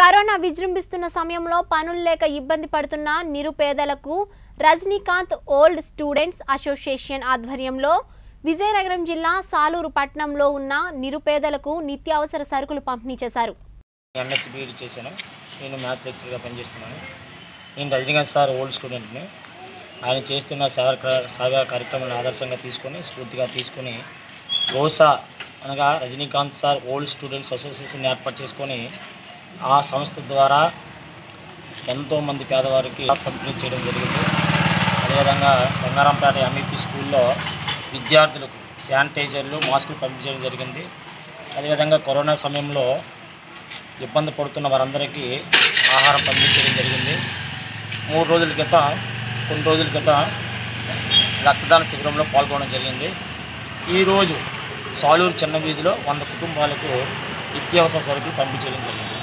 Corona విజృంభిస్తున్న సమయంలో పనులు లేక ఇబ్బంది పడుతున్న నిరుపేదలకు రజనీకాంత్ ఓల్డ్ స్టూడెంట్స్ అసోసియేషన్ ఆధ్వర్యంలో విజయనగరం జిల్లా సాలూరు పట్టణంలో ఉన్న నిరుపేదలకు నిత్యావసర సరుకులు పంపిణీ చేశారు. ఎంఎస్సి బీఈడి చేశాను. నేను మ్యాథ్స్ లెక్చర్గా పనిచేస్తున్నాను. నేను రజనీకాంత్ సార్ ఓల్డ్ స్టూడెంట్ని. ఆయన చేస్తున్న సేవ సేవా కార్యక్రమాన్ని ఆదర్శంగా తీసుకొని స్ఫూర్తిగా తీసుకొని రోసా అనగా Rajinikanth sir old students association ఏర్పాటు చేసుకొని ఆ సంస్థ ద్వారా ఎంతోమంది పేదవారికి పంపిణీ చేయడం జరిగింది. అదేవిధంగా బంగారంపేట ఎంఈపీ స్కూల్లో విద్యార్థులకు శానిటైజర్లు మాస్కులు పంపిణీ చేయడం జరిగింది. అదేవిధంగా కరోనా సమయంలో ఇబ్బంది పడుతున్న వారందరికీ ఆహారం పంపించడం జరిగింది. మూడు రోజుల క్రితం కొన్ని రోజుల క్రితం రక్తదాన శిబిరంలో పాల్గొనడం జరిగింది. ఈరోజు సాలూరు చిన్న వీధిలో వంద కుటుంబాలకు నిత్యావసర సరుకులు పంపించడం జరిగింది.